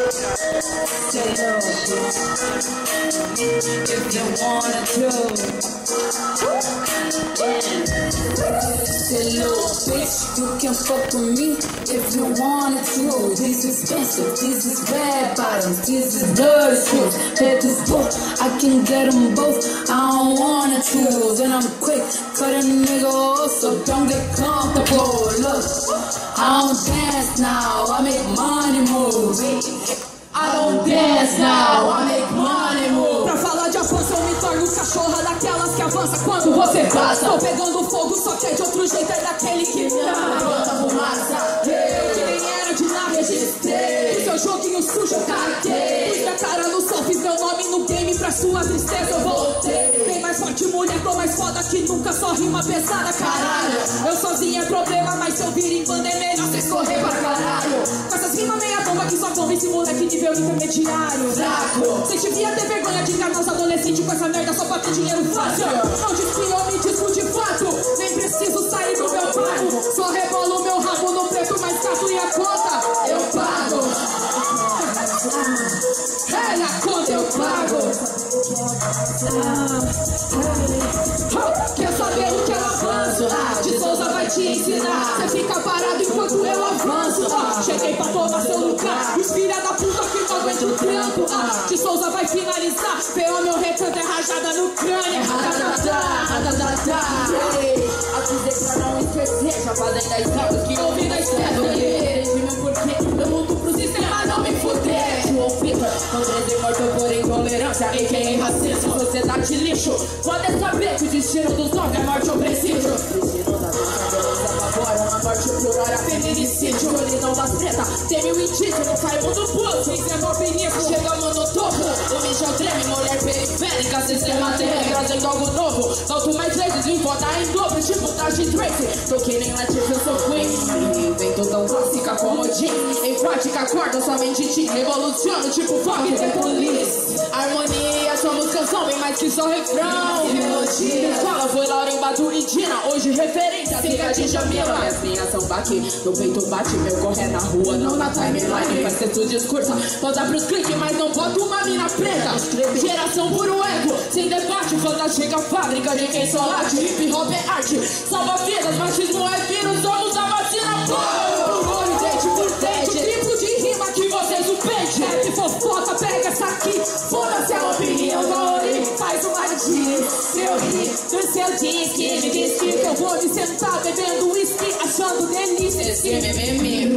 Say no, if you wanna to. Say little bitch, you can fuck with me if you wanted to. This is expensive, this is red bottoms, this is dirty shoes. Head to sport, I can get them both. I don't wanna choose, and I'm quick, cut a nigga off, so don't get comfortable. Look, I don't dance now, I make money move. I don't dance now, I make money move. Pra falar de avanço eu me torno cachorra daquelas que avança quando você passa. Tô pegando fogo, só que é de outro jeito, é daquele que não. Bota fumaça, Eu que nem era de lá, registrei. O seu joguinho sujo, eu caguei. Pus minha cara no sol, fiz meu nome no game, pra sua tristeza eu voltei. Bem mais forte, mulher, tô mais foda que nunca, só rima pesada, caralho. Eu sozinha é problema, mas se eu vir em banda é melhor correr pra nível intermediário. Fraco. Cê devia ter vergonha de enganar os adolescentes com essa merda só pra ter dinheiro fácil. Não desfiou, me disco de fato. Nem preciso sair do meu pago. Só rebolo meu rabo no preto, mais caro e a conta eu pago. É na conta eu pago. Ah, te ensinar. Você fica parado enquanto eu avanço. Ah, Cheguei pra tomar seu lugar. Os filha da puta que não aguenta o trampo. Ah, De Souza vai finalizar. P.O. meu recanto é rajada no crânio. Ei, Avisei pra não esquecer, já fazendo a escada que ouvi na esquerda eu luto pro sistema não me fuder João não trazer morto por intolerância E quem é racismo, sociedade lixo Pode saber que o destino dos homens é morte ou presídio Teme o indígena, saímos do poço é meu perigo, chegamos no topo O mijão treme, mulher periférica Sistema terreno, trazendo algo novo. Solto mais vezes, me bota em dobro Tipo Tashi Tracy Tô que nem Latif, eu sou Queen. Invento tão clássica como Jean Em prática, acorda somente te Revoluciono, tipo Fog The Police Harmonia, canção Bem mais que só refrão. Melodia Escola foi Lauren Baturidina Hoje referência, fica de Jamila. Minhas linhas são baque No peito bate, meu corre é na rua Não na timeline, faz texto discurso Volta pros cliques, mas não bota uma mina preta. Geração puro ego, sem debate Quando chega a fábrica de quem só late. Hip hop é arte, salva vidas Machismo é vírus, do seu disque. Me disse que eu vou me sentar bebendo whisky, achando delícia. Esse mimimi